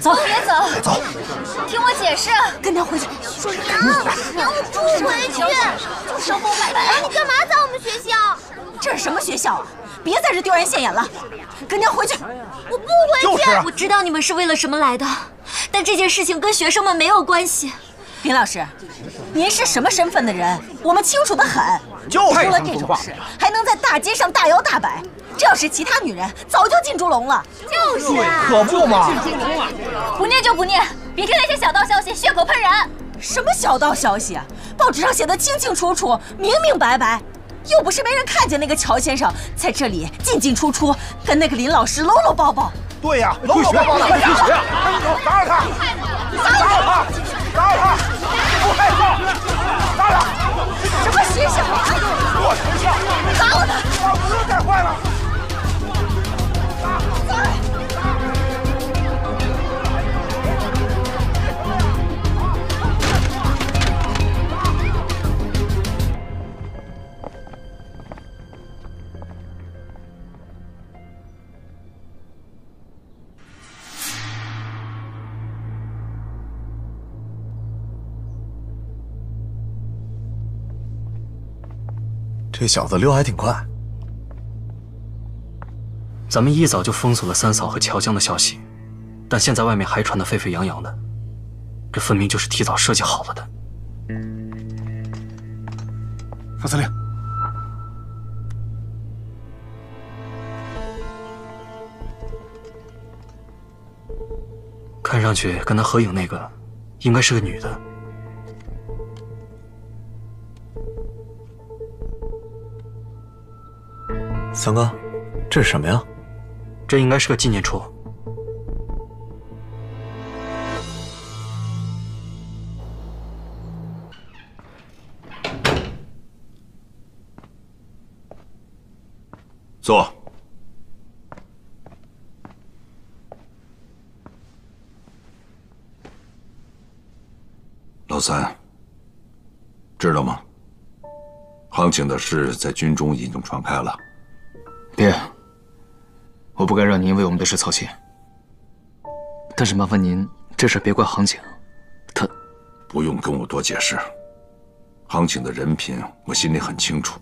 走，别走，走，听我解释，跟他回去。说娘，娘？我不回去。就生风摆摆。你干嘛在我们学校？这是什么学校啊？别在这丢人现眼了，跟娘回去。我不回去。我知道你们是为了什么来的，但这件事情跟学生们没有关系。林老师，您是什么身份的人？我们清楚的很。就出了这种事，还能在大街上大摇大摆，这要是其他女人，早就进猪笼了。就是啊，可不嘛。不念就不念，别听那些小道消息，血口喷人。什么小道消息？啊报纸上写的清清楚楚，明明白白。又不是没人看见那个乔先生在这里进进出出，跟那个林老师搂搂抱抱。对呀，搂搂抱抱的。快停水啊！打扰他，打扰他，打扰他，不害臊！打扰。什么学校啊？这小子溜还挺快。咱们一早就封锁了三嫂和乔江的消息，但现在外面还传得沸沸扬扬的，这分明就是提早设计好了的。副司令，看上去跟他合影那个，应该是个女的。三哥，这是什么呀？这应该是个纪念处。坐。老三，知道吗？行情的事在军中已经传开了。爹，我不该让您为我们的事操心。但是麻烦您，这事别怪杭景，他不用跟我多解释。杭景的人品我心里很清楚。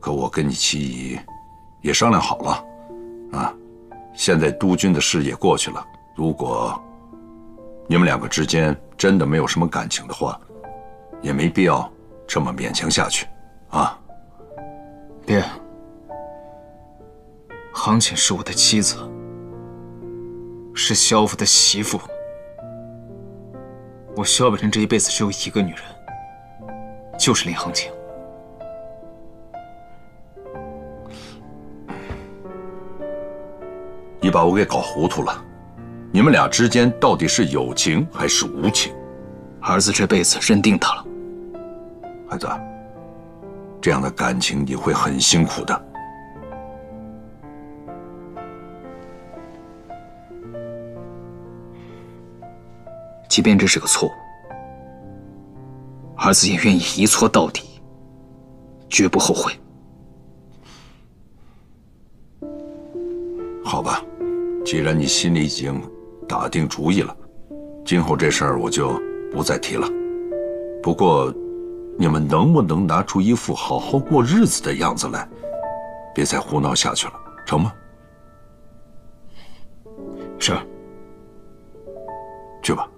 可我跟你七姨也商量好了，啊，现在督军的事也过去了。如果你们两个之间真的没有什么感情的话，也没必要这么勉强下去，啊，爹。杭锦是我的妻子，是萧府的媳妇。我萧北辰这一辈子只有一个女人，就是林杭锦。你把我给搞糊涂了，你们俩之间到底是有情还是无情？儿子这辈子认定他了。孩子，这样的感情你会很辛苦的。即便这是个错误，儿子也愿意一错到底，绝不后悔。好吧，既然你心里已经打定主意了，今后这事儿我就不再提了。不过，你们能不能拿出一副好好过日子的样子来？别再胡闹下去了，成吗？是。去吧。